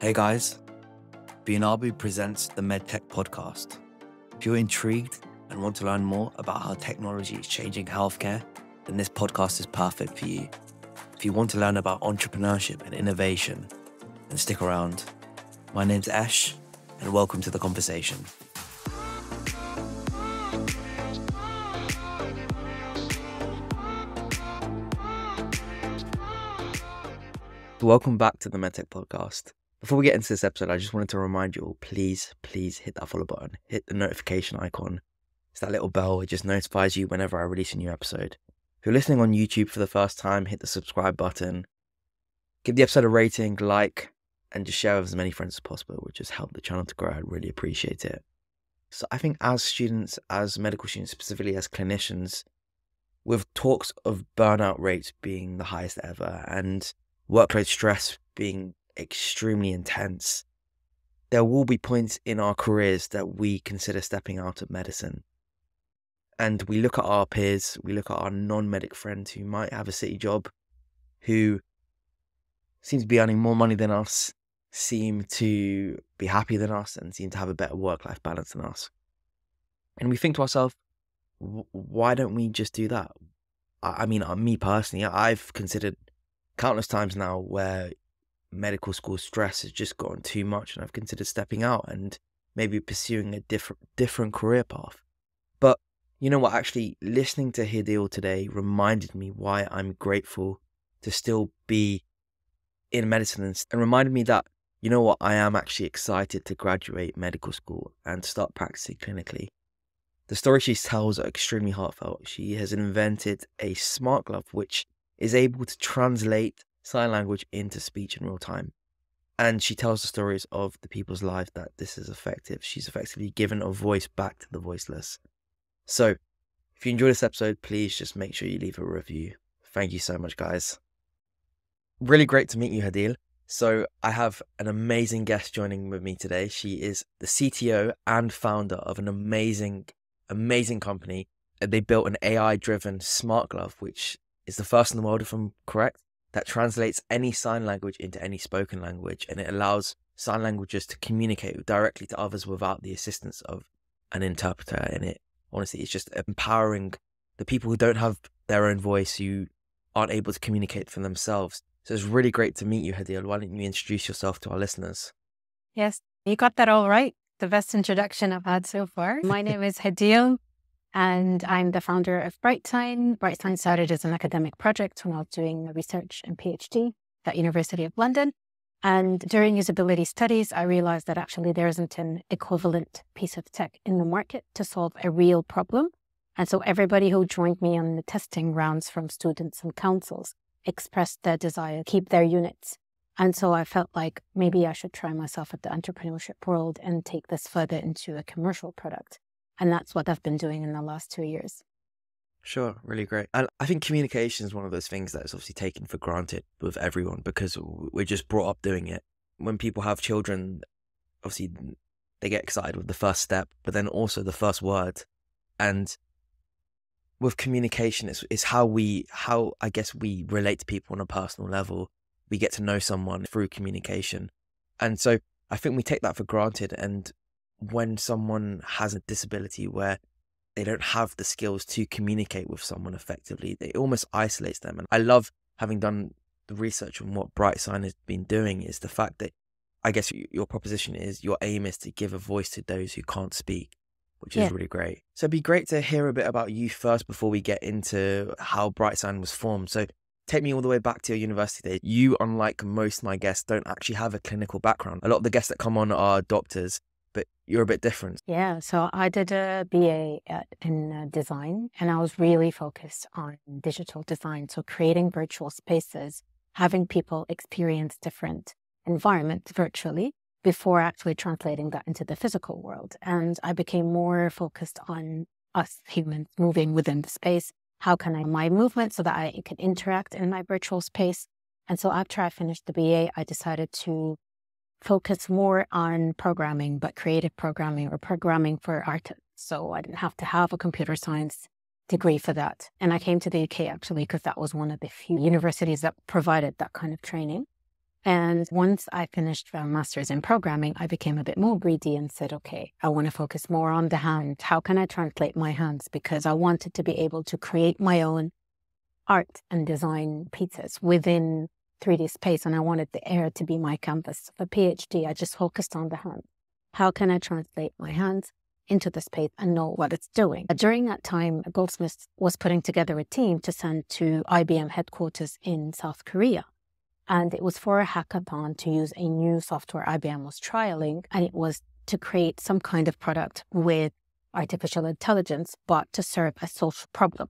Hey guys, Bionabu presents the MedTech podcast. If you're intrigued and want to learn more about how technology is changing healthcare, then this podcast is perfect for you. If you want to learn about entrepreneurship and innovation, then stick around. My name's Ash, and welcome to the conversation. Welcome back to the MedTech podcast. Before we get into this episode, I just wanted to remind you all please, please hit that follow button, hit the notification icon. It's that little bell, it just notifies you whenever I release a new episode. If you're listening on YouTube for the first time, hit the subscribe button, give the episode a rating, like, and just share with as many friends as possible. which would just help the channel to grow. I'd really appreciate it. So I think as students, as medical students, specifically as clinicians, with talks of burnout rates being the highest ever and workload stress being extremely intense, there will be points in our careers that we consider stepping out of medicine. And we look at our peers, we look at our non medic friends who might have a city job, who seem to be earning more money than us, seem to be happier than us, and seem to have a better work life balance than us. And we think to ourselves, why don't we just do that? I mean, uh, me personally, I've considered countless times now where medical school stress has just gotten too much and I've considered stepping out and maybe pursuing a different different career path. But you know what actually listening to Hadeel today reminded me why I'm grateful to still be in medicine and, and reminded me that you know what I am actually excited to graduate medical school and start practicing clinically. The story she tells are extremely heartfelt. She has invented a smart glove which is able to translate sign language into speech in real time. And she tells the stories of the people's lives that this is effective. She's effectively given a voice back to the voiceless. So, if you enjoy this episode, please just make sure you leave a review. Thank you so much, guys. Really great to meet you, Hadeel. So, I have an amazing guest joining with me today. She is the CTO and founder of an amazing, amazing company. They built an AI driven smart glove, which is the first in the world, if I'm correct that translates any sign language into any spoken language and it allows sign languages to communicate directly to others without the assistance of an interpreter and it honestly it's just empowering the people who don't have their own voice who aren't able to communicate for themselves. So it's really great to meet you Hadeel. Why don't you introduce yourself to our listeners? Yes you got that all right the best introduction i've had so far. My name is Hadeel and I'm the founder of BrightSign. BrightSign started as an academic project when I was doing research and PhD at University of London. And during usability studies, I realized that actually there isn't an equivalent piece of tech in the market to solve a real problem. And so everybody who joined me on the testing rounds from students and councils expressed their desire to keep their units. And so I felt like maybe I should try myself at the entrepreneurship world and take this further into a commercial product. And that's what I've been doing in the last two years. Sure, really great. And I think communication is one of those things that is obviously taken for granted with everyone because we're just brought up doing it. When people have children, obviously they get excited with the first step, but then also the first word. And with communication, it's, it's how we, how I guess we relate to people on a personal level. We get to know someone through communication. And so I think we take that for granted. And when someone has a disability where they don't have the skills to communicate with someone effectively, it almost isolates them. And I love having done the research on what BrightSign has been doing is the fact that I guess your proposition is your aim is to give a voice to those who can't speak, which is yeah. really great. So it'd be great to hear a bit about you first before we get into how BrightSign was formed. So take me all the way back to your university days. You, unlike most of my guests, don't actually have a clinical background. A lot of the guests that come on are doctors but you're a bit different. Yeah, so I did a BA at, in uh, design and I was really focused on digital design. So creating virtual spaces, having people experience different environments virtually before actually translating that into the physical world. And I became more focused on us humans moving within the space. How can I my movement so that I can interact in my virtual space? And so after I finished the BA, I decided to focus more on programming, but creative programming or programming for artists. So I didn't have to have a computer science degree for that. And I came to the UK actually because that was one of the few universities that provided that kind of training. And once I finished my master's in programming, I became a bit more greedy and said, okay, I want to focus more on the hand. How can I translate my hands? Because I wanted to be able to create my own art and design pizzas within 3D space. And I wanted the air to be my canvas. For PhD, I just focused on the hand. How can I translate my hands into the space and know what it's doing? Uh, during that time, Goldsmiths was putting together a team to send to IBM headquarters in South Korea and it was for a hackathon to use a new software IBM was trialing. And it was to create some kind of product with artificial intelligence, but to serve a social problem.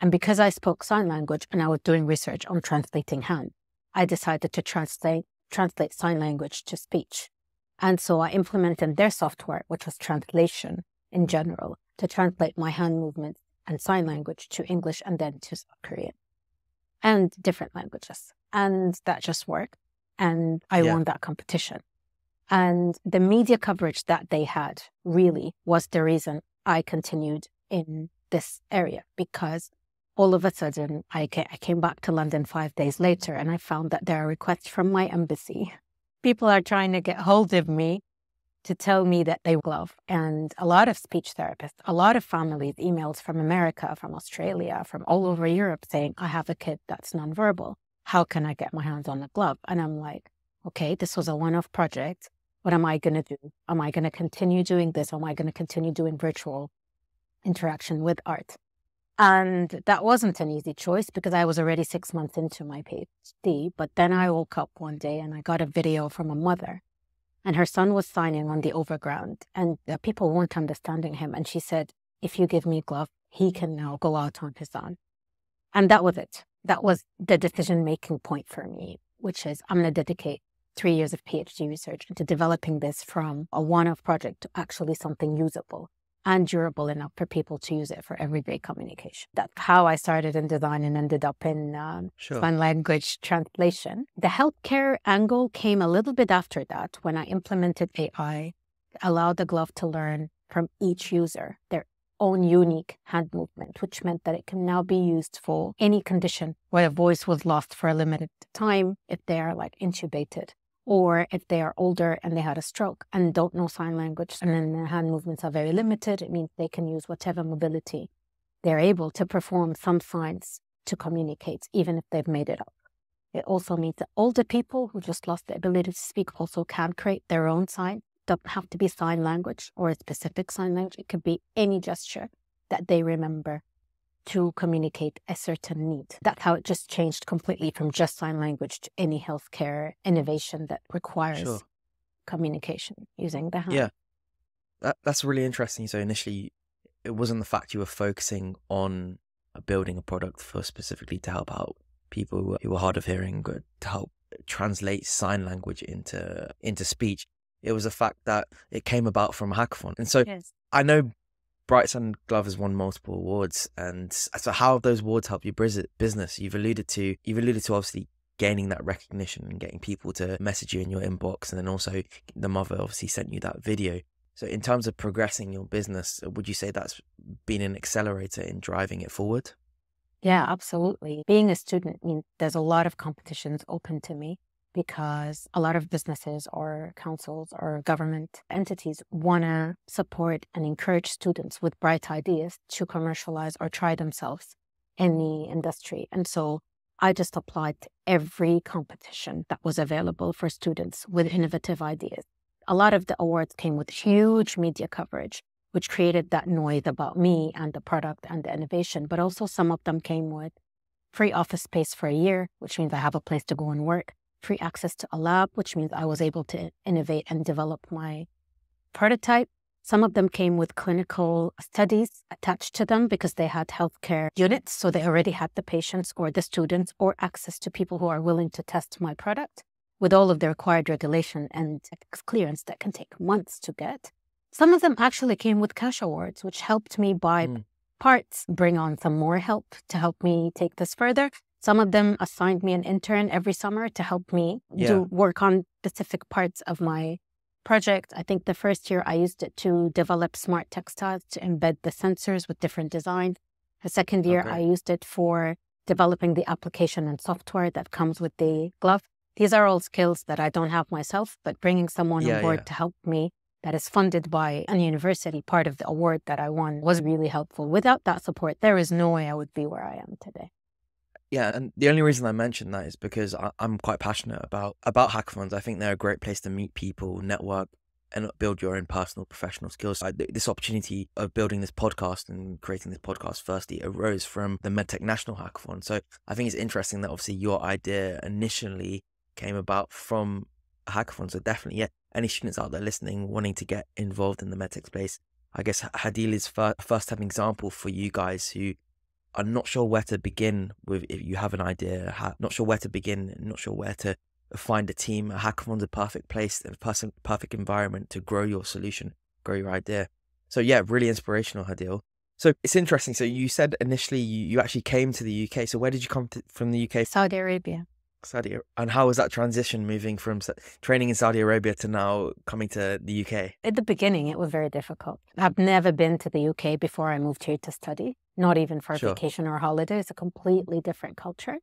And because I spoke sign language and I was doing research on translating hand, I decided to translate, translate sign language to speech. And so I implemented their software, which was translation in general, to translate my hand movements and sign language to English and then to South Korean and different languages and that just worked. And I yeah. won that competition. And the media coverage that they had really was the reason I continued in this area because all of a sudden I, came back to London five days later and I found that there are requests from my embassy. People are trying to get hold of me to tell me that they love. And a lot of speech therapists, a lot of families, emails from America, from Australia, from all over Europe saying, I have a kid that's nonverbal how can I get my hands on the glove? And I'm like, okay, this was a one off project. What am I going to do? Am I going to continue doing this? Am I going to continue doing virtual interaction with art? And that wasn't an easy choice because I was already six months into my PhD. But then I woke up one day and I got a video from a mother, and her son was signing on the overground, and the people weren't understanding him. And she said, If you give me a glove, he can now go out on his own. And that was it that was the decision making point for me, which is I'm going to dedicate three years of PhD research into developing this from a one off project to actually something usable and durable enough for people to use it for everyday communication. That's how I started in design and ended up in um, sure. sign language translation. The healthcare angle came a little bit after that when I implemented AI, allowed the glove to learn from each user their own unique hand movement, which meant that it can now be used for any condition where a voice was lost for a limited time, if they are like intubated, or if they are older and they had a stroke and don't know sign language, and then their hand movements are very limited, it means they can use whatever mobility they're able to perform some signs to communicate, even if they've made it up. It also means that older people who just lost the ability to speak also can create their own sign doesn't have to be sign language or a specific sign language. It could be any gesture that they remember to communicate a certain need. That's how it just changed completely from just sign language to any healthcare innovation that requires sure. communication using the hand. Yeah. That, that's really interesting. So initially, it wasn't the fact you were focusing on uh, building a product for specifically to help out people who were, who were hard of hearing, to help translate sign language into into speech. It was the fact that it came about from a hackathon. And so yes. I know BrightSign Glove has won multiple awards. And so how have those awards helped your business? You've alluded to, you've alluded to obviously gaining that recognition and getting people to message you in your inbox. And then also the mother obviously sent you that video. So in terms of progressing your business, would you say that's been an accelerator in driving it forward? Yeah, absolutely. Being a student means there's a lot of competitions open to me because a lot of businesses or councils or government entities want to support and encourage students with bright ideas to commercialize or try themselves in the industry. And so I just applied to every competition that was available for students with innovative ideas. A lot of the awards came with huge media coverage, which created that noise about me and the product and the innovation. But also, some of them came with free office space for a year, which means I have a place to go and work free access to a lab, which means I was able to innovate and develop my prototype. Some of them came with clinical studies attached to them because they had healthcare units. So they already had the patients or the students or access to people who are willing to test my product with all of the required regulation and clearance that can take months to get. Some of them actually came with cash awards, which helped me buy mm. parts, bring on some more help to help me take this further. Some of them assigned me an intern every summer to help me yeah. do work on specific parts of my project. I think the first year I used it to develop smart textiles to embed the sensors with different designs. The second year okay. I used it for developing the application and software that comes with the glove. These are all skills that I don't have myself, but bringing someone Yeah, on board yeah. to help me that is funded by a university, part of the award that I won, was really helpful. Without that support, there is no way I would be where I am today. Yeah, and the only reason I mention that is because I, I'm quite passionate about about hackathons. I think they're a great place to meet people, network, and build your own personal professional skills. I, this opportunity of building this podcast and creating this podcast firstly arose from the MedTech National Hackathon. So I think it's interesting that obviously your idea initially came about from a hackathon. So definitely, yeah, any students out there listening wanting to get involved in the MedTech space, I guess Hadeel is fir- first time example for you guys who are not sure where to begin with if you have an idea, ha- not sure where to begin, not sure where to find a team. A hackathon's a perfect place, a person, perfect environment to grow your solution, grow your idea. So yeah, really inspirational, Hadeel. So it's interesting. So you said initially you, you actually came to the UK. So where did you come to, from the UK? Saudi Arabia. Saudi, and how was that transition moving from training in Saudi Arabia to now coming to the UK? At the beginning, it was very difficult. I've never been to the UK before I moved here to study, not even for Sure. vacation or holiday. It's a completely different culture.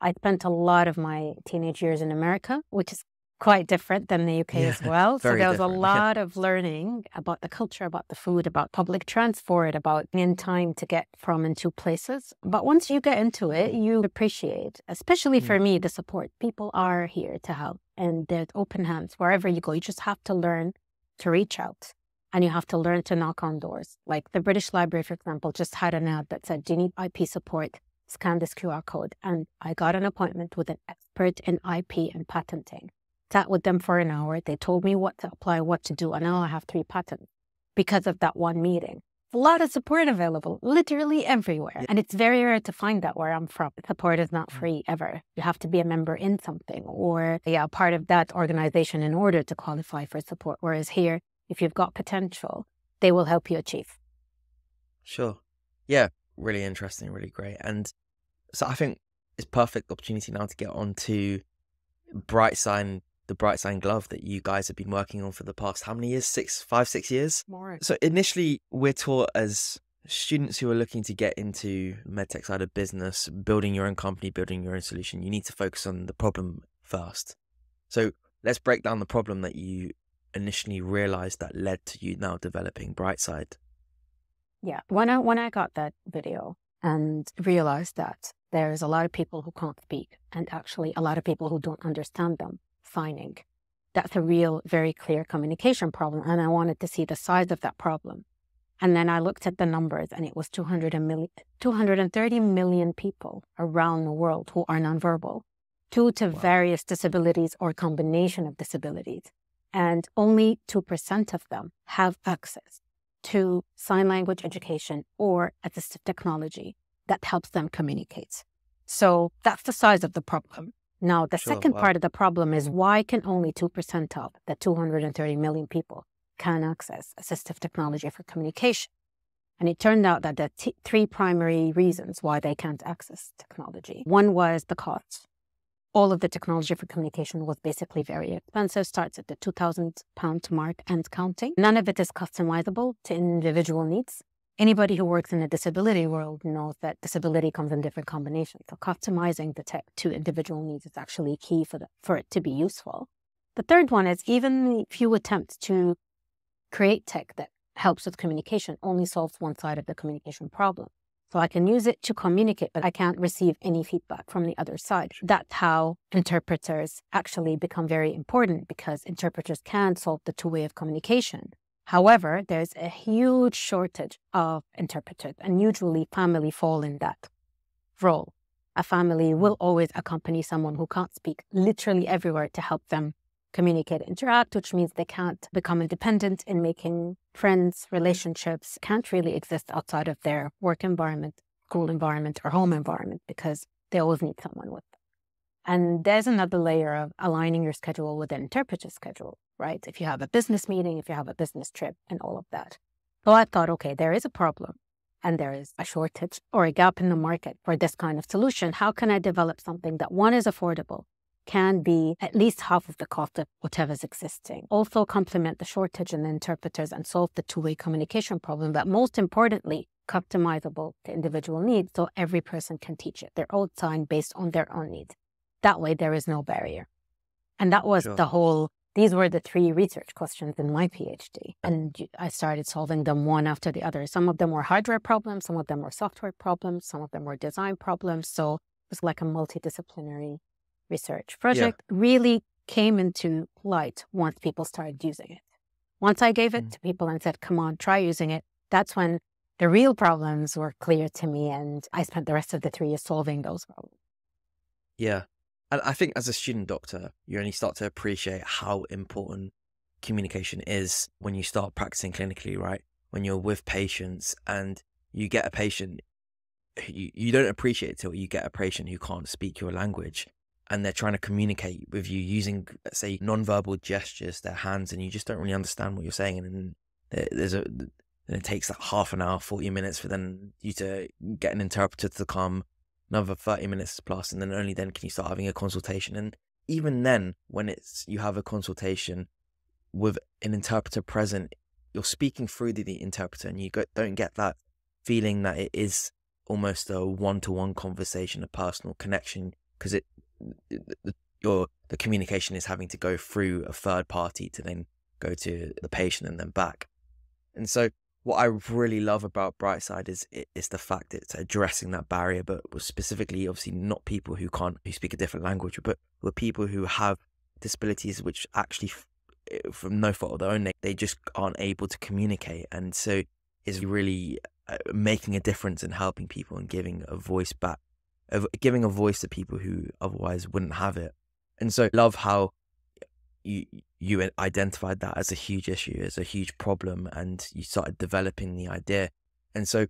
I spent a lot of my teenage years in America, which is quite different than the UK Yeah, as well. So there was a different, yeah. lot of learning about the culture, about the food, about public transport, about in time to get from and to places. But once you get into it, you appreciate, especially Mm. for me, the support. People are here to help and they're open hands wherever you go. You just have to learn to reach out and you have to learn to knock on doors. Like the British Library, for example, just had an ad that said, Do you need IP support? Scan this QR code. And I got an appointment with an expert in IP and patenting. Sat with them for an hour. They told me what to apply, what to do. And now I have three patents because of that one meeting. A lot of support available, literally everywhere. And it's very rare to find that where I'm from. Support is not mm-hmm. free ever. You have to be a member in something or yeah, part of that organization in order to qualify for support. Whereas here, if you've got potential, they will help you achieve. Sure. Yeah, really interesting, really great. And so I think it's perfect opportunity now to get on to BrightSign, the BrightSign glove that you guys have been working on for the past how many years? Six, five, six years? More. So initially we're taught as students who are looking to get into medtech side of business, building your own company, building your own solution, you need to focus on the problem first. So let's break down the problem that you initially realized that led to you now developing BrightSign. Yeah. When I when I got that video and realized that there's a lot of people who can't speak and actually a lot of people who don't understand them signing. That's a real, very clear communication problem. And I wanted to see the size of that problem. And then I looked at the numbers and it was 200 and milli- 230 million people around the world who are nonverbal due to Wow. various disabilities or combination of disabilities. And only 2% of them have access to sign language education or assistive technology that helps them communicate. So that's the size of the problem. Now, the Sure, second wow. part of the problem is mm-hmm. why can only 2% of the 230 million people can access assistive technology for communication? And it turned out that there are t- three primary reasons why they can't access technology. One was the cost. All of the technology for communication was basically very expensive, starts at the 2,000 pound mark and counting. None of it is customizable to individual needs. Anybody who works in the disability world knows that disability comes in different combinations. So customizing the tech to individual needs is actually key for, the, for it to be useful. The third one is even if you attempt to create tech that helps with communication only solves one side of the communication problem. So I can use it to communicate, but I can't receive any feedback from the other side. That's how interpreters actually become very important because interpreters can solve the two way of communication. However, there's a huge shortage of interpreters, and usually family fall in that role. A family will mm. always accompany someone who can't speak literally everywhere to help them communicate, interact, which means they can't become independent in making friends, relationships, can't really exist outside of their work environment, school environment, or home environment because they always need someone with them. And there's another layer of aligning your schedule with an interpreter schedule, right? If you have a business meeting, if you have a business trip, and all of that. So I thought, okay, there is a problem and there is a shortage or a gap in the market for this kind of solution. How can I develop something that one is affordable, can be at least half of the cost of whatever's existing. Also complement the shortage in interpreters and solve the two-way communication problem, but most importantly, customizable to individual needs so every person can teach it their own time based on their own needs. That way there is no barrier. And that was Sure. the whole, these were the three research questions in my PhD. And I started solving them one after the other. Some of them were hardware problems, some of them were software problems, some of them were design problems. So it was like a multidisciplinary research project. Really came into light once people started using it. Once I gave it Mm. to people and said, come on, try using it, that's when the real problems were clear to me. And I spent the rest of the three years solving those problems. Yeah. And I think as a student doctor, you only start to appreciate how important communication is when you start practicing clinically, right? When you're with patients and you get a patient, you, you don't appreciate it till you get a patient who can't speak your language and they're trying to communicate with you using, let's say, nonverbal gestures, their hands, and you just don't really understand what you're saying. And there's a, and it takes like half an hour, 40 minutes for then you to get an interpreter to come another 30 minutes plus and then only then can you start having a consultation. And even then when it's you have a consultation with an interpreter present you're speaking through the, the interpreter and you go, don't get that feeling that it is almost a one-to-one conversation a personal connection because it your the communication is having to go through a third party to then go to the patient and then back. And so what I really love about BrightSign is is the fact it's addressing that barrier, but specifically obviously not people who can't who speak a different language, but were people who have disabilities which actually, from no fault of their own, they, they just aren't able to communicate, and so is really uh, making a difference in helping people and giving a voice back, giving a voice to people who otherwise wouldn't have it, and so love how you you identified that as a huge issue, as a huge problem, and you started developing the idea. And so,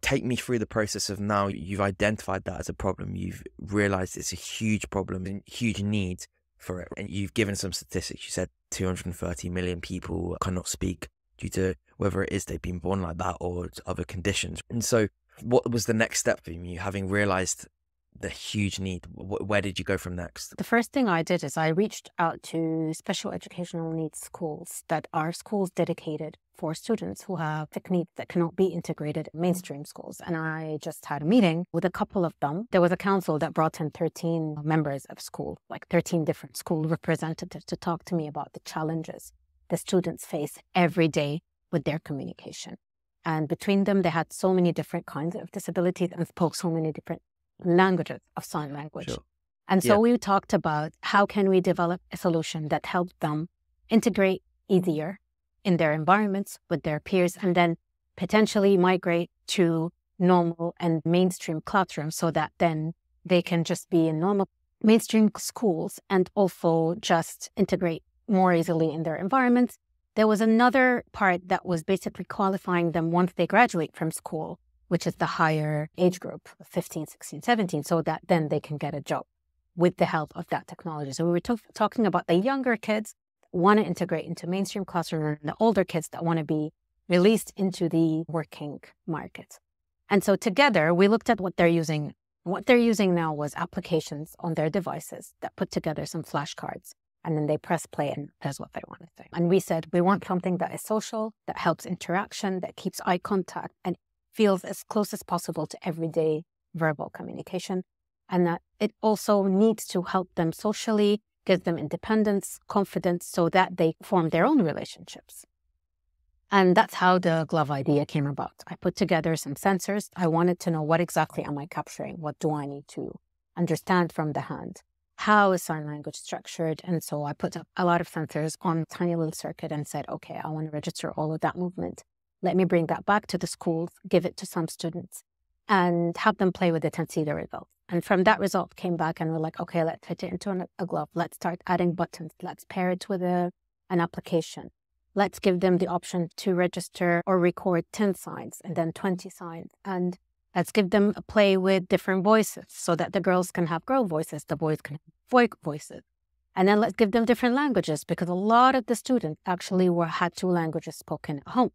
take me through the process of now you've identified that as a problem. You've realized it's a huge problem and huge need for it, and you've given some statistics. You said 230 million people cannot speak due to whether it is they've been born like that or other conditions. And so, what was the next step for you, having realized the huge need? Where did you go from next? The first thing I did is I reached out to special educational needs schools that are schools dedicated for students who have needs that cannot be integrated in mainstream schools. And I just had a meeting with a couple of them. There was a council that brought in 13 members of school, like 13 different school representatives to talk to me about the challenges the students face every day with their communication. And between them, they had so many different kinds of disabilities and spoke so many different languages of sign language. Sure. And so Yeah. we talked about how can we develop a solution that helps them integrate easier in their environments with their peers and then potentially migrate to normal and mainstream classrooms so that then they can just be in normal mainstream schools and also just integrate more easily in their environments. There was another part that was basically qualifying them once they graduate from school, which is the higher age group, 15, 16, 17, so that then they can get a job with the help of that technology. So we were talk- talking about the younger kids want to integrate into mainstream classroom and the older kids that want to be released into the working market. And so together we looked at what they're using. What they're using now was applications on their devices that put together some flashcards and then they press play and says what they want to do. And we said we want something that is social, that helps interaction, that keeps eye contact and feels as close as possible to everyday verbal communication. And that it also needs to help them socially, give them independence, confidence, so that they form their own relationships. And that's how the glove idea came about. I put together some sensors. I wanted to know what exactly am I capturing? What do I need to understand from the hand? How is sign language structured? And so I put up a lot of sensors on tiny little circuit and said, okay, I want to register all of that movement. Let me bring that back to the schools, give it to some students, and have them play with it and see the results. And from that result came back and we're like, okay, let's fit it into a glove. Let's start adding buttons. Let's pair it with a, an application. Let's give them the option to register or record 10 signs and then 20 signs. And let's give them a play with different voices so that the girls can have girl voices, the boys can have boy voices. And then let's give them different languages because a lot of the students actually were had two languages spoken at home.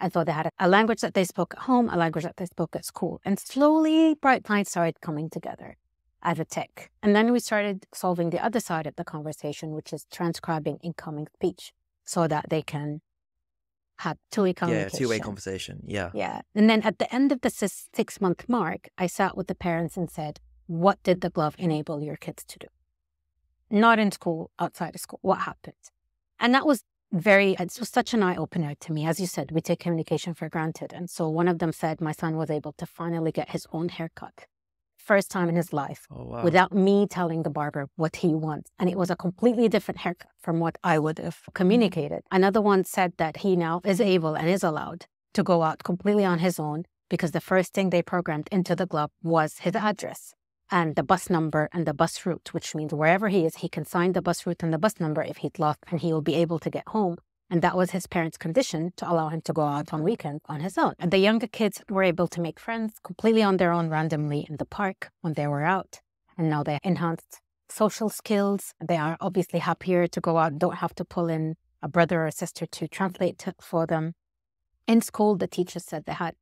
And so they had a language that they spoke at home, a language that they spoke at school. And slowly Bright Minds started coming together as a tech. And then we started solving the other side of the conversation, which is transcribing incoming speech so that they can have two-way communication. Yeah, two way conversation. Yeah. Yeah. And then at the end of the six, six month mark, I sat with the parents and said, What did the glove enable your kids to do? not in school, outside of school. What happened? And that was very, it was such an eye opener to me. As you said, we take communication for granted. And so one of them said my son was able to finally get his own haircut. First time in his life Oh wow. without me telling the barber what he wants. And it was a completely different haircut from what I would have mm-hmm. communicated. Another one said that he now is able and is allowed to go out completely on his own because the first thing they programmed into the glove was his address and the bus number and the bus route, which means wherever he is, he can sign the bus route and the bus number if he's lost and he will be able to get home. And that was his parents' condition to allow him to go out on weekends on his own. And the younger kids were able to make friends completely on their own randomly in the park when they were out. And now they enhanced social skills. They are obviously happier to go out don't have to pull in a brother or sister to translate for them. In school, the teachers said they had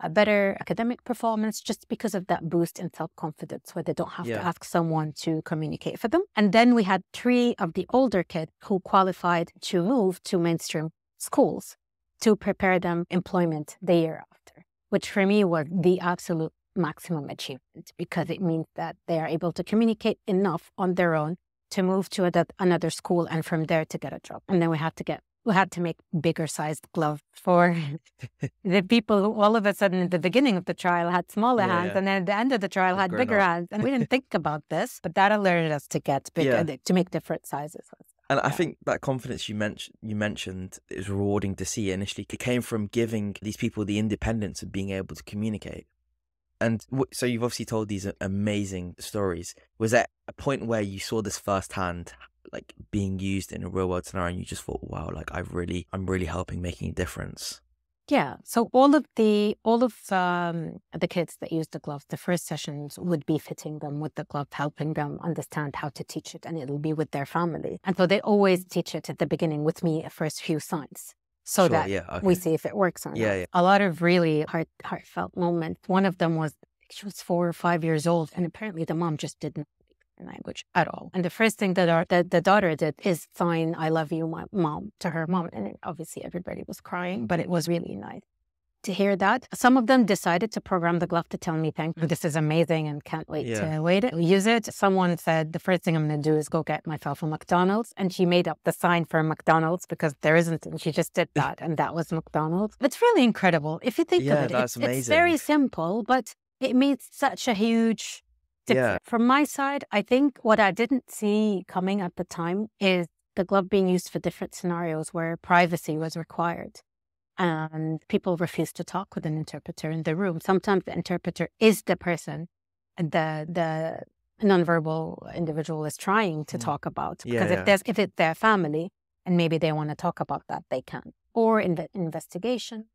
a better academic performance just because of that boost in self confidence, where they don't have Yeah. to ask someone to communicate for them. And then we had three of the older kids who qualified to move to mainstream schools to prepare them employment the year after, which for me was the absolute maximum achievement because it means that they are able to communicate enough on their own to move to another school and from there to get a job. And then we had to get we had to make bigger sized gloves for the people who all of a sudden at the beginning of the trial had smaller Yeah, hands yeah. and then at the end of the trial had bigger hands. And we didn't think about this, but that alerted us to get bigger, Yeah. Uh, to make different sizes. And I think that confidence you mentioned you mentioned is rewarding to see initially. It came from giving these people the independence of being able to communicate. And w- so you've obviously told these amazing stories. Was there a point where you saw this firsthand, like being used in a real world scenario, and you just thought, "Wow, like I've really, I'm really helping, making a difference." Yeah. So all of the all of um, the kids that use the gloves, the first sessions would be fitting them with the glove, helping them understand how to teach it, and it'll be with their family. And so they always teach it at the beginning with me, a first few signs, so Sure, that yeah, okay. we see if it works or not. Yeah, yeah. A lot of really heart heartfelt moments. One of them was she was four or five years old, and apparently the mom just didn't language at all. And the first thing that our, that the daughter did is sign "I love you, my mom" to her mom, and obviously everybody was crying, but it was really nice to hear that. Some of them decided to program the glove to tell me, "Thank you, this is amazing, and can't wait Yeah. to wait it, use it." Someone said, "The first thing I'm going to do is go get myself a McDonald's," and she made up the sign for McDonald's because there isn't, and she just did that, and that was McDonald's. It's really incredible if you think Yeah, of it. that's it's, it's very simple, but it made such a huge Yeah. From my side, I think what I didn't see coming at the time is the glove being used for different scenarios where privacy was required and people refused to talk with an interpreter in the room. Sometimes the interpreter is the person and the the nonverbal individual is trying to Mm. talk about. Because yeah. if there's if it's their family and maybe they want to talk about that, they can. Or in the investigation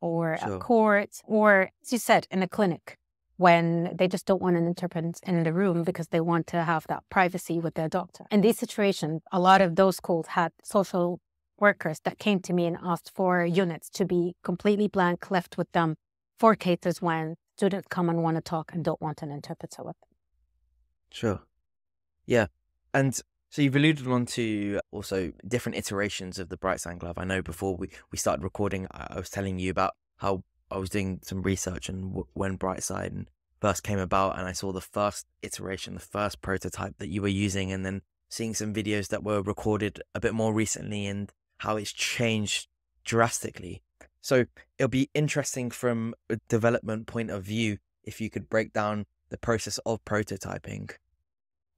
or Sure. a court or as you said, in a clinic when they just don't want an interpreter in the room because they want to have that privacy with their doctor. In these situations, a lot of those schools had social workers that came to me and asked for units to be completely blank, left with them for cases when students come and want to talk and don't want an interpreter with them. Sure. Yeah. And so you've alluded on to also different iterations of the BrightSign glove. I know before we, we started recording, I I was telling you about how I was doing some research and w- when BrightSign first came about, and I saw the first iteration, the first prototype that you were using, and then seeing some videos that were recorded a bit more recently and how it's changed drastically. So it'll be interesting from a development point of view if you could break down the process of prototyping.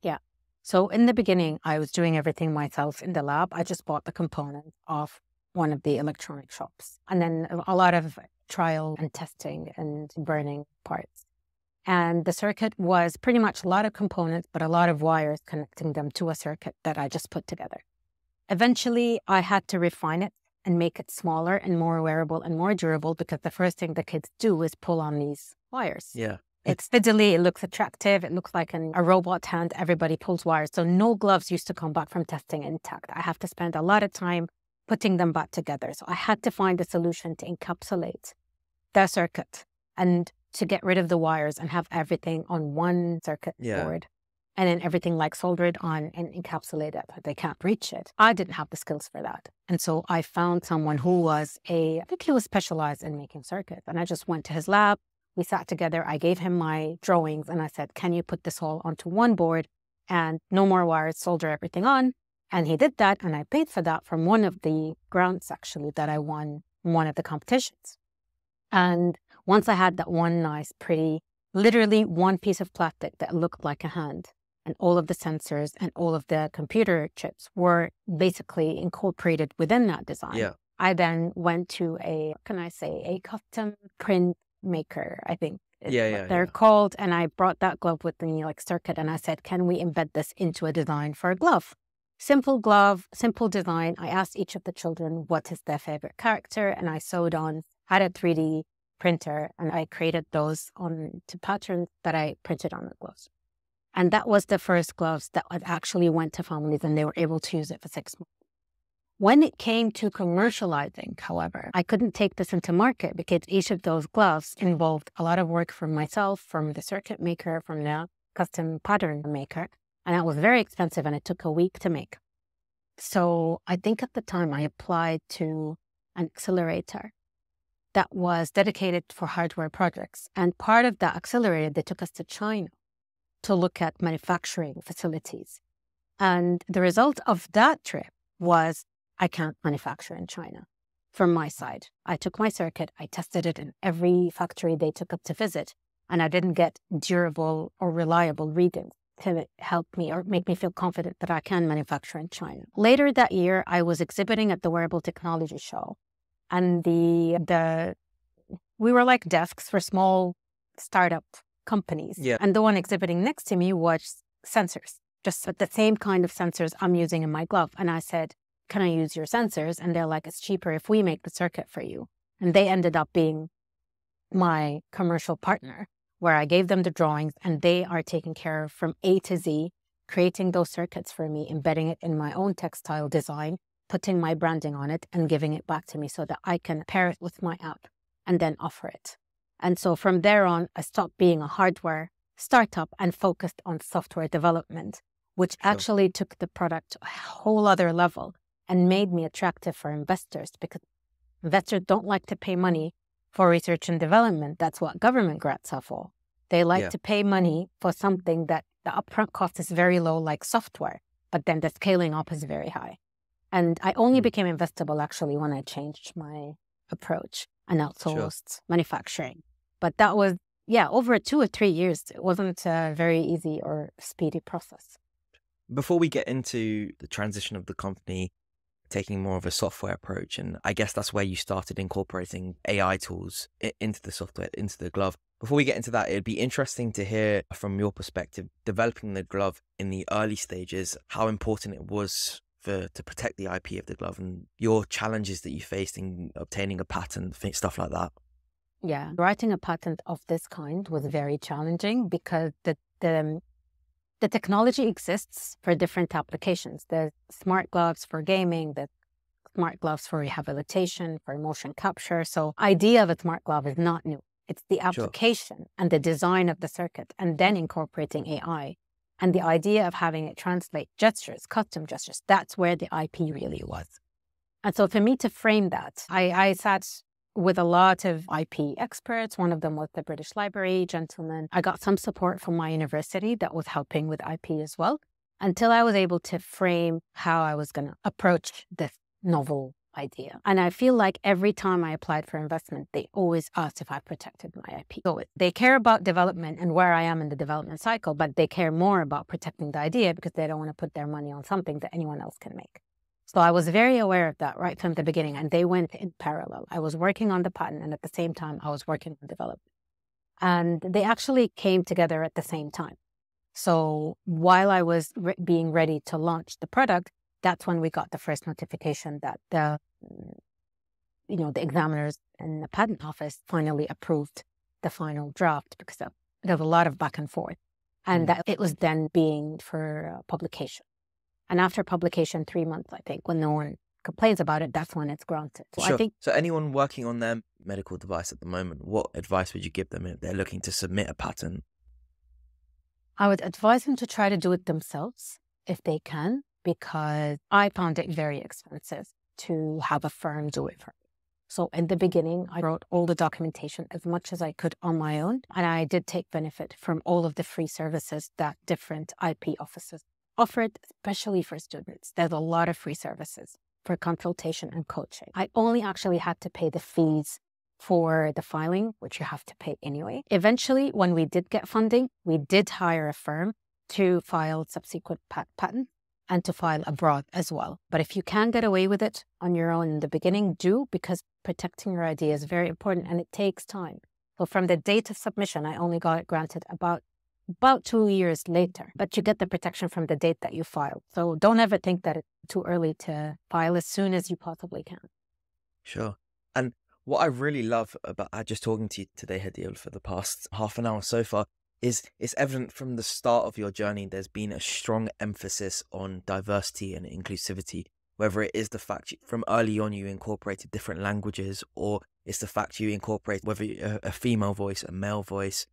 Yeah. So in the beginning, I was doing everything myself in the lab. I just bought the components off one of the electronic shops and then a lot of trial and testing and burning parts. And the circuit was pretty much a lot of components, but a lot of wires connecting them to a circuit that I just put together. Eventually, I had to refine it and make it smaller and more wearable and more durable because the first thing the kids do is pull on these wires. Yeah. It's fiddly, it looks attractive, it looks like an, a robot hand. Everybody pulls wires. So no gloves used to come back from testing intact. I have to spend a lot of time putting them back together. So I had to find a solution to encapsulate the circuit and to get rid of the wires and have everything on one circuit Yeah. board. And then everything like soldered on and encapsulated. But they can't reach it. I didn't have the skills for that. And so I found someone who was a, I think he was specialized in making circuits. And I just went to his lab. We sat together. I gave him my drawings and I said, Can you put this all onto one board and no more wires, solder everything on. And he did that, and I paid for that from one of the grants actually that I won one of the competitions. And once I had that one nice, pretty, literally one piece of plastic that looked like a hand, and all of the sensors and all of the computer chips were basically incorporated within that design. Yeah. I then went to a, can I say, a custom print maker, I think yeah, yeah, they're yeah. called. And I brought that glove with me, like circuit, and I said, can we embed this into a design for a glove? Simple glove, simple design. I asked each of the children what is their favorite character, and I sewed on, had a 3D printer, and I created those on to patterns that I printed on the gloves. And that was the first gloves that actually went to families and they were able to use it for six months. When it came to commercializing, however, I couldn't take this into market because each of those gloves involved a lot of work from myself, from the circuit maker, from the custom pattern maker. And that was very expensive and it took a week to make. So I think at the time I applied to an accelerator that was dedicated for hardware projects. And part of that accelerator, they took us to China to look at manufacturing facilities. And the result of that trip was I can't manufacture in China. From my side, I took my circuit, I tested it in every factory they took up to visit, and I didn't get durable or reliable readings to help me or make me feel confident that I can manufacture in China. Later that year, I was exhibiting at the Wearable Technology Show, and the the we were like desks for small startup companies. Yeah. And the one exhibiting next to me was sensors, just the same kind of sensors I'm using in my glove. And I said, Can I use your sensors? And they're like, It's cheaper if we make the circuit for you. And they ended up being my commercial partner where I gave them the drawings and they are taking care of from A to Z, creating those circuits for me, embedding it in my own textile design, putting my branding on it, and giving it back to me so that I can pair it with my app and then offer it. And so from there on, I stopped being a hardware startup and focused on software development, which actually took the product to a whole other level and made me attractive for investors because investors don't like to pay money for research and development. That's what government grants are for. They like Yeah. to pay money for something that the upfront cost is very low, like software, but then the scaling up is very high. And I only Mm. became investable actually when I changed my approach and outsourced manufacturing. But that was, yeah, over two or three years. It wasn't a very easy or speedy process. Before we get into the transition of the company taking more of a software approach, and I guess that's where you started incorporating AI tools into the software, into the glove. Before we get into that, it'd be interesting to hear from your perspective, developing the glove in the early stages, how important it was for to protect the IP of the glove and your challenges that you faced in obtaining a patent, stuff like that. Yeah. Writing a patent of this kind was very challenging because the, the, the technology exists for different applications. There's smart gloves for gaming, the smart gloves for rehabilitation, for motion capture. So idea of a smart glove is not new. It's the Sure. application and the design of the circuit and then incorporating AI. And the idea of having it translate gestures, custom gestures, that's where the IP really was. And so for me to frame that, I, I sat with a lot of IP experts. One of them was the British Library gentleman. I got some support from my university that was helping with IP as well until I was able to frame how I was going to approach this novel idea. And I feel like every time I applied for investment, they always asked if I protected my IP. So they care about development and where I am in the development cycle, but they care more about protecting the idea because they don't want to put their money on something that anyone else can make. So I was very aware of that right from the beginning, and they went in parallel. I was working on the patent, and at the same time, I was working on development. And they actually came together at the same time. So while I was re- being ready to launch the product, that's when we got the first notification that the, you know, the examiners in the patent office finally approved the final draft because of, there was a lot of back and forth, and Mm. that it was then being for uh, publication. And after publication, three months, I think, when no one complains about it, that's when it's granted. So I Sure. think so. Anyone working on their medical device at the moment, what advice would you give them if they're looking to submit a patent? I would advise them to try to do it themselves if they can, because I found it very expensive to have a firm do it for me. So in the beginning, I wrote all the documentation as much as I could on my own. And I did take benefit from all of the free services that different IP offices offered, especially for students. There's a lot of free services for consultation and coaching. I only actually had to pay the fees for the filing, which you have to pay anyway. Eventually, when we did get funding, we did hire a firm to file subsequent pat- patents and to file abroad as well. But if you can get away with it on your own in the beginning, do because protecting your idea is very important and it takes time. So from the date of submission, I only got it granted about about two years later, but you get the protection from the date that you filed. So don't ever think that it's too early to file as soon as you possibly can. Sure. And what I really love about just talking to you today, Hadeel, for the past half an hour so far, is it's evident from the start of your journey there's been a strong emphasis on diversity and inclusivity whether it is the fact from early on you incorporated different languages or it's the fact you incorporate whether a female voice a male voice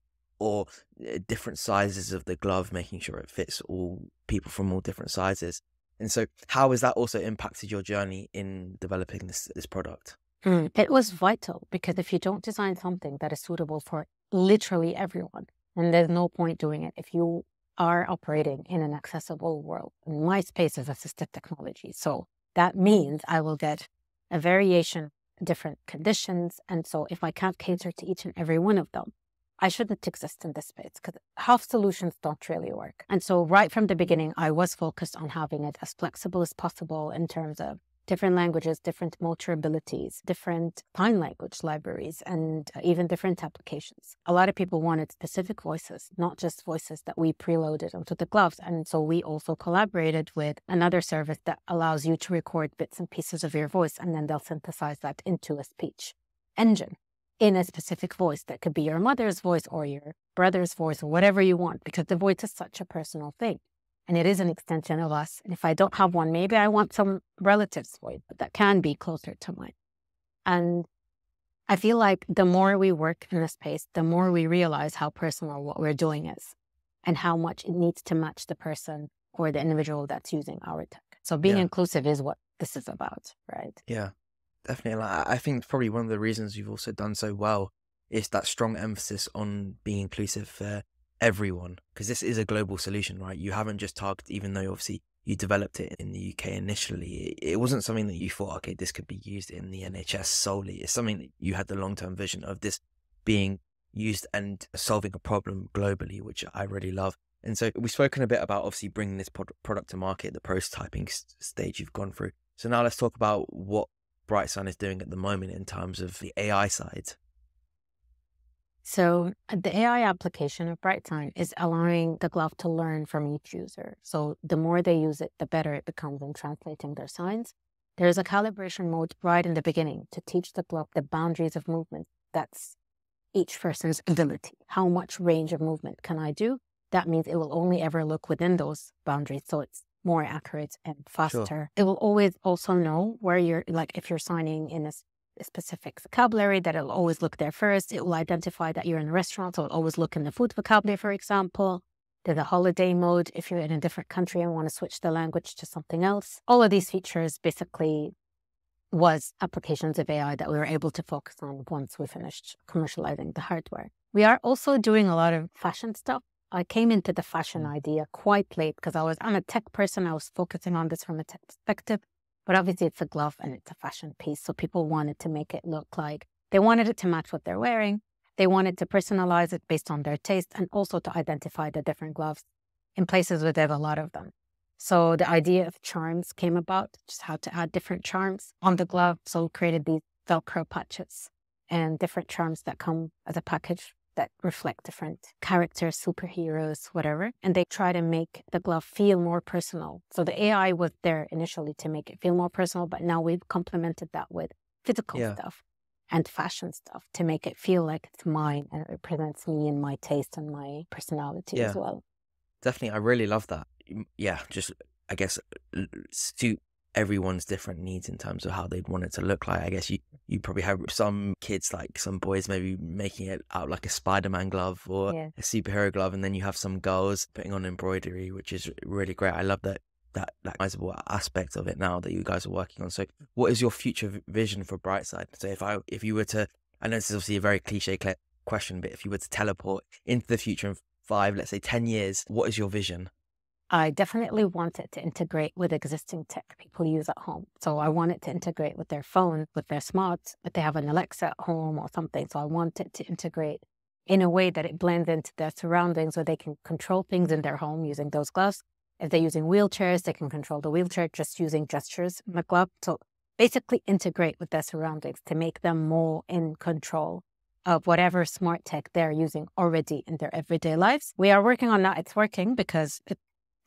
or uh, different sizes of the glove making sure it fits all people from all different sizes and so how has that also impacted your journey in developing this this product mm, it was vital because if you don't design something that is suitable for literally everyone and there's no point doing it if you are operating in an accessible world. My space is assistive technology. So that means I will get a variation, different conditions. And so if I can't cater to each and every one of them, I shouldn't exist in this space because half solutions don't really work. And so right from the beginning, I was focused on having it as flexible as possible in terms of different languages, different motor abilities, different sign language libraries, and uh, even different applications. A lot of people wanted specific voices, not just voices that we preloaded onto the gloves. And so we also collaborated with another service that allows you to record bits and pieces of your voice, and then they'll synthesize that into a speech engine in a specific voice that could be your mother's voice or your brother's voice or whatever you want, because the voice is such a personal thing and it is an extension of us. And if I don't have one, maybe I want some relatives voice but that can be closer to mine. And I feel like the more we work in this space, the more we realize how personal what we're doing is and how much it needs to match the person or the individual that's using our tech. So being yeah. inclusive is what this is about, right? Yeah, definitely. I think probably one of the reasons you've also done so well is that strong emphasis on being inclusive for everyone because this is a global solution, right? You haven't just targeted, even though obviously you developed it in the UK initially, it wasn't something that you thought, okay, this could be used in the NHS solely. It's something that you had the long term vision of this being used and solving a problem globally, which I really love. And so we've spoken a bit about obviously bringing this product to market, the prototyping stage you've gone through. So now let's talk about what BrightSign is doing at the moment in terms of the AI side. So uh, the AI application of BrightSign is allowing the glove to learn from each user. So the more they use it, the better it becomes in translating their signs. There's a calibration mode right in the beginning to teach the glove the boundaries of movement. That's each person's ability. How much range of movement can I do? That means it will only ever look within those boundaries. So it's more accurate and faster. Sure. It will always also know where you're, like if you're signing in a specific vocabulary that it'll always look there first. It will identify that you're in a restaurant, so it'll always look in the food vocabulary, for example. There's a holiday mode if you're in a different country and want to switch the language to something else. All of these features basically was applications of AI that we were able to focus on once we finished commercializing the hardware. We are also doing a lot of fashion stuff. I came into the fashion mm. idea quite late because I was I'm a tech person. I was focusing on this from a tech perspective. But obviously, it's a glove and it's a fashion piece. So people wanted to make it look like they wanted it to match what they're wearing. They wanted to personalize it based on their taste and also to identify the different gloves in places where they have a lot of them. So the idea of charms came about, just how to add different charms on the glove. So we created these Velcro patches and different charms that come as a package that reflect different characters, superheroes, whatever. And they try to make the glove feel more personal. So the AI was there initially to make it feel more personal, but now we've complemented that with physical yeah. stuff and fashion stuff to make it feel like it's mine and it represents me and my taste and my personality yeah. as well. Definitely. I really love that. Yeah, just I guess suit everyone's different needs in terms of how they'd want it to look like. I guess you, you probably have some kids, like some boys, maybe making it out like a Spider Man glove or yeah. a superhero glove. And then you have some girls putting on embroidery, which is really great. I love that that that sizable aspect of it now that you guys are working on. So, what is your future vision for BrightSign? So, if I if you were to, I know this is obviously a very cliche question, but if you were to teleport into the future in five, let's say ten years, what is your vision? I definitely want it to integrate with existing tech people use at home. So I want it to integrate with their phone, with their smart, if they have an Alexa at home or something. So I want it to integrate in a way that it blends into their surroundings where they can control things in their home using those gloves. If they're using wheelchairs, they can control the wheelchair just using gestures in the glove. So basically integrate with their surroundings to make them more in control of whatever smart tech they're using already in their everyday lives. We are working on that. It's working because it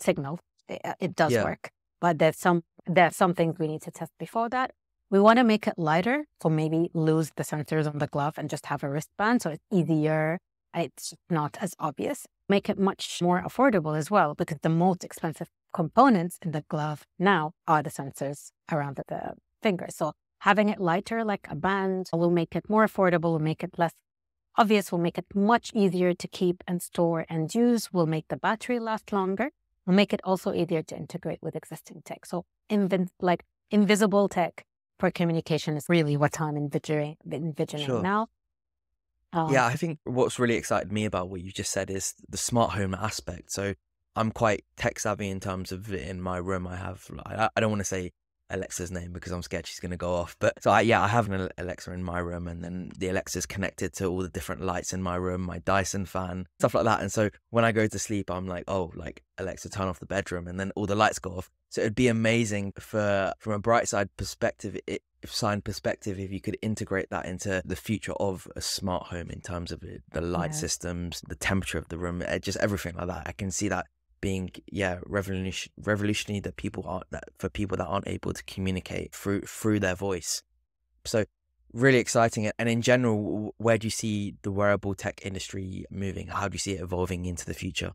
signal it, uh, does yeah. work, but there's some there's some things we need to test before that. We want to make it lighter, so maybe lose the sensors on the glove and just have a wristband so it's easier. It's not as obvious. Make it much more affordable as well, because the most expensive components in the glove now are the sensors around the finger. So having it lighter, like a band, will make it more affordable, will make it less obvious, will make it much easier to keep and store and use, will make the battery last longer, make it also easier to integrate with existing tech. So, invent like invisible tech for communication is really what I'm envisioning, envisioning sure. now. Um, yeah, I think what's really excited me about what you just said is the smart home aspect. So I'm quite tech savvy in terms of in my room. I have, I, I don't want to say Alexa's name because I'm scared she's going to go off. But so I, yeah, I have an Alexa in my room, and then the Alexa's connected to all the different lights in my room, my Dyson fan, stuff like that. And so when I go to sleep, I'm like, oh, like Alexa, turn off the bedroom, and then all the lights go off. So it'd be amazing for from a bright side perspective, it, sign perspective, if you could integrate that into the future of a smart home in terms of the light yeah. systems, the temperature of the room, eh, just everything like that. I can see that being yeah revolution revolutionary that people aren't that for people that aren't able to communicate through through their voice. So really exciting. And in general, where do you see the wearable tech industry moving? How do you see it evolving into the future?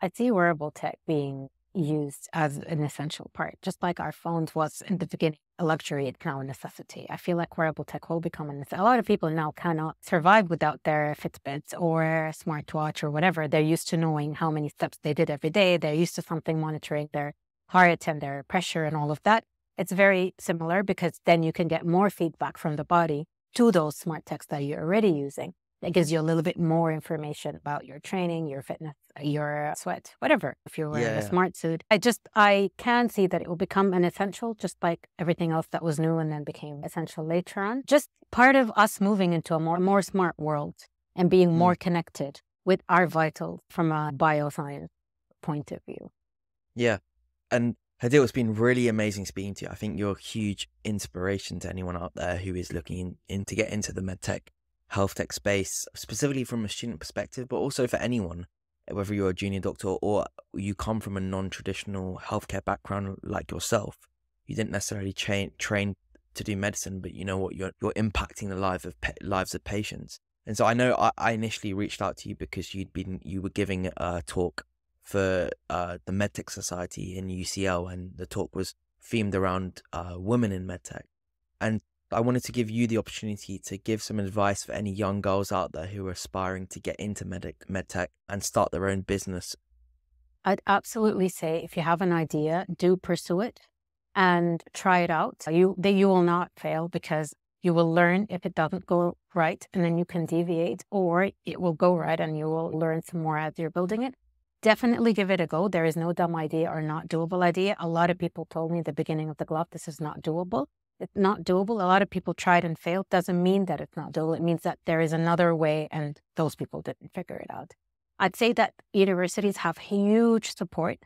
I see wearable tech being used as an essential part, just like our phones was in the beginning a luxury, it's now a necessity. I feel like wearable tech will become a necessity. A lot of people now cannot survive without their Fitbits or smartwatch or whatever. They're used to knowing how many steps they did every day. They're used to something monitoring their heart and their pressure and all of that. It's very similar because then you can get more feedback from the body to those smart techs that you're already using that gives you a little bit more information about your training, your fitness, your sweat, whatever. If you're wearing yeah. a smart suit, I just I can see that it will become an essential, just like everything else that was new and then became essential later on. Just part of us moving into a more more smart world and being mm. more connected with our vitals from a bioscience point of view. Yeah, and Hadeel, it's been really amazing speaking to you. I think you're a huge inspiration to anyone out there who is looking in, in to get into the medtech health tech space, specifically from a student perspective, but also for anyone, whether you're a junior doctor or you come from a non traditional healthcare background like yourself. You didn't necessarily train, train to do medicine, but you know what? You're, you're impacting the life of lives of patients. And so I know I, I initially reached out to you because you'd been, you were giving a talk for uh, the MedTech Society in UCL, and the talk was themed around uh, women in medtech. And I wanted to give you the opportunity to give some advice for any young girls out there who are aspiring to get into medic, medtech and start their own business. I'd absolutely say if you have an idea, do pursue it and try it out. You you will not fail because you will learn if it doesn't go right and then you can deviate or it will go right and you will learn some more as you're building it. Definitely give it a go. There is no dumb idea or not doable idea. A lot of people told me at the beginning of the glove, this is not doable it's not doable. A lot of people tried and failed. Doesn't mean that it's not doable. It means that there is another way and those people didn't figure it out. I'd say that universities have huge support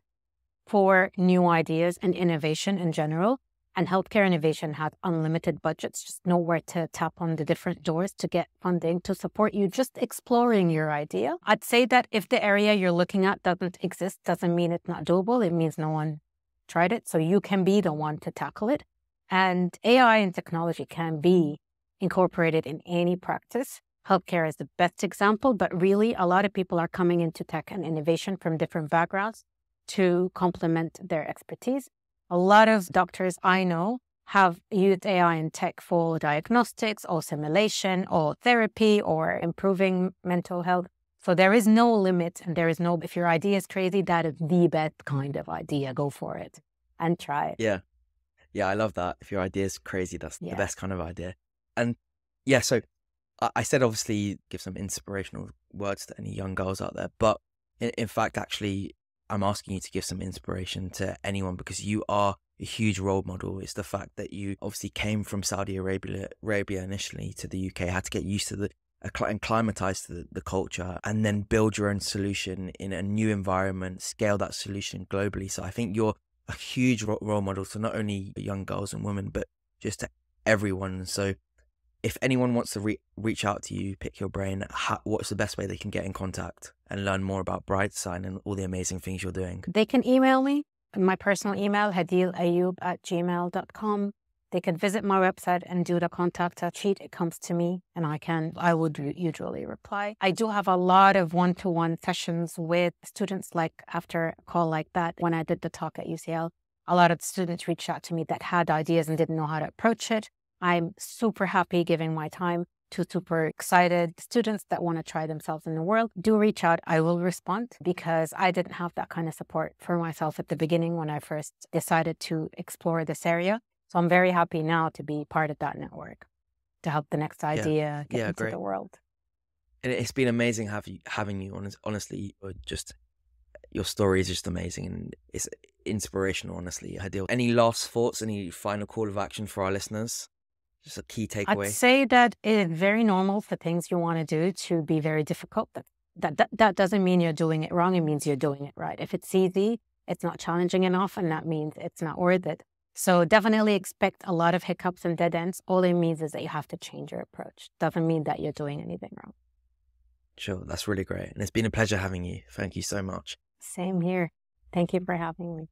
for new ideas and innovation in general. And healthcare innovation has unlimited budgets, just know where to tap on the different doors to get funding to support you just exploring your idea. I'd say that if the area you're looking at doesn't exist, doesn't mean it's not doable. It means no one tried it. So you can be the one to tackle it. And AI and technology can be incorporated in any practice. Healthcare is the best example, but really a lot of people are coming into tech and innovation from different backgrounds to complement their expertise. A lot of doctors I know have used AI and tech for diagnostics or simulation or therapy or improving mental health. So there is no limit and there is no, if your idea is crazy, that is the best kind of idea. Go for it and try it. Yeah. Yeah, I love that. If your idea is crazy, that's Yeah. the best kind of idea. And yeah, so I, I said obviously give some inspirational words to any young girls out there, but in, in fact, actually, I'm asking you to give some inspiration to anyone because you are a huge role model. It's the fact that you obviously came from Saudi Arabia, Arabia initially to the UK, had to get used to the uh, accli- and climatize to the, the culture and then build your own solution in a new environment, scale that solution globally. So I think you're a huge role model to not only young girls and women, but just to everyone. So if anyone wants to re- reach out to you, pick your brain, what's the best way they can get in contact and learn more about BrightSign and all the amazing things you're doing? They can email me. My personal email, hadilayub at gmail.com. They can visit my website and do the contact us sheet. It comes to me and I can, I would usually reply. I do have a lot of one to one sessions with students, like after a call like that, when I did the talk at UCL, a lot of students reached out to me that had ideas and didn't know how to approach it. I'm super happy giving my time to super excited students that want to try themselves in the world. Do reach out. I will respond because I didn't have that kind of support for myself at the beginning when I first decided to explore this area. So I'm very happy now to be part of that network to help the next idea get Yeah, into great. the world. And it's been amazing have you, having you. Honest, honestly, just your story is just amazing and it's inspirational. Honestly, Hadeel. Any last thoughts? Any final call of action for our listeners? Just a key takeaway. I'd say that it is very normal for things you want to do to be very difficult. That, that, that, that doesn't mean you're doing it wrong. It means you're doing it right. If it's easy, it's not challenging enough, and that means it's not worth it. So definitely expect a lot of hiccups and dead ends. All it means is that you have to change your approach. Doesn't mean that you're doing anything wrong. Sure, that's really great. And it's been a pleasure having you. Thank you so much. Same here. Thank you for having me.